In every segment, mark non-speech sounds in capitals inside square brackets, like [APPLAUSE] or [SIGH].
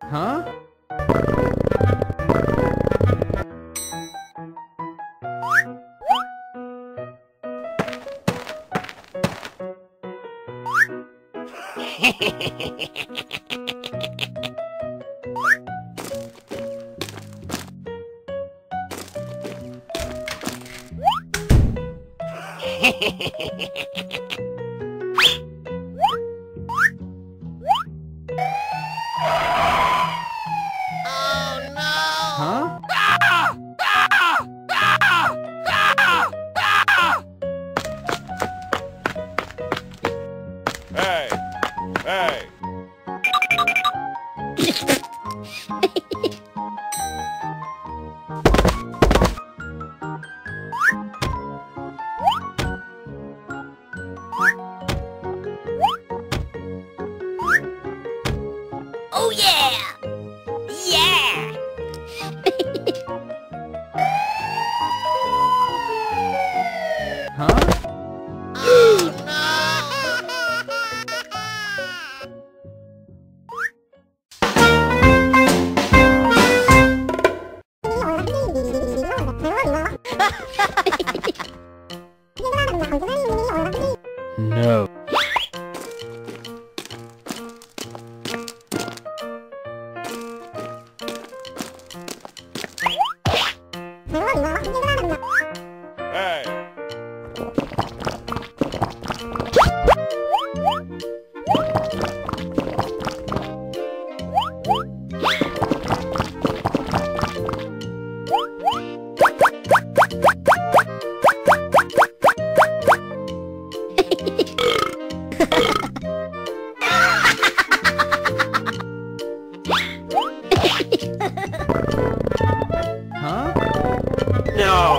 Huh? Hehehehe Oh, hey! [LAUGHS] No. No.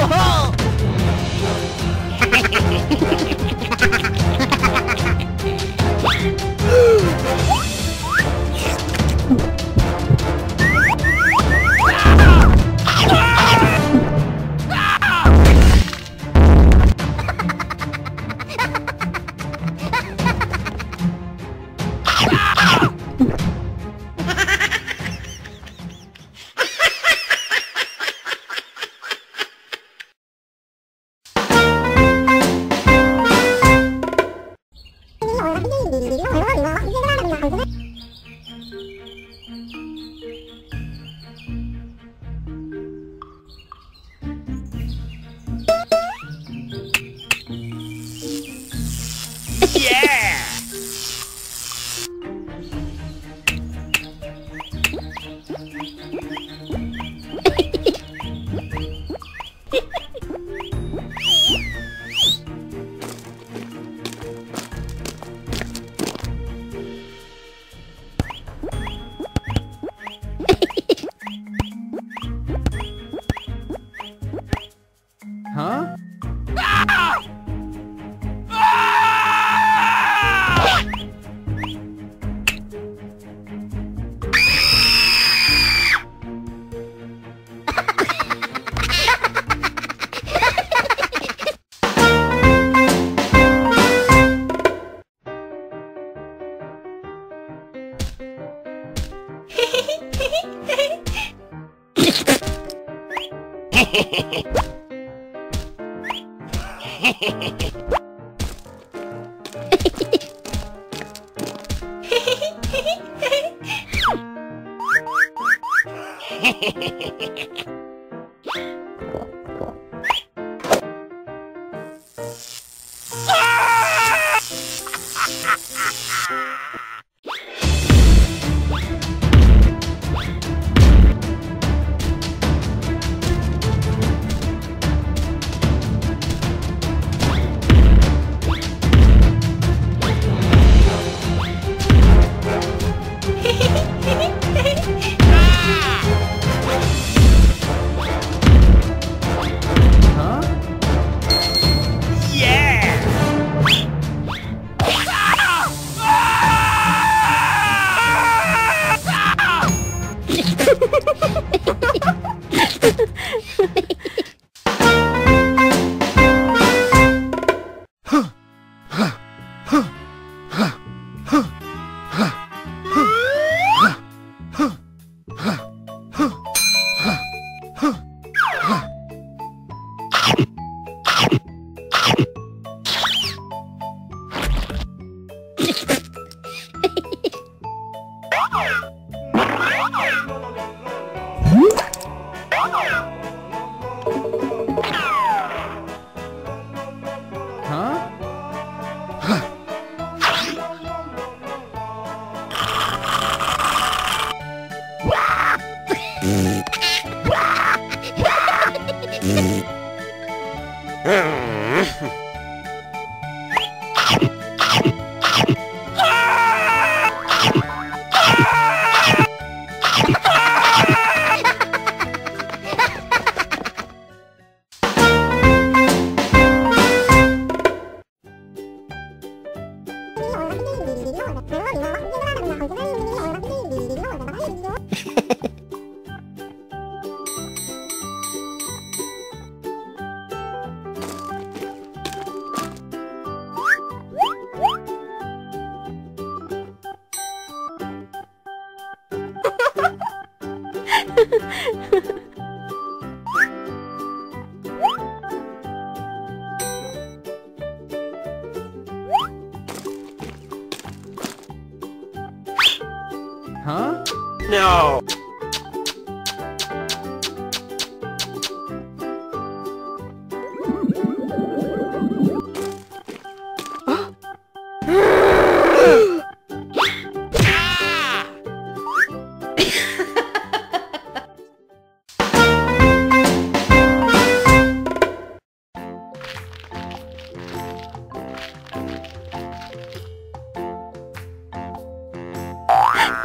哦 [LAUGHS] 吼 Ha ha ha! Ha ha ha!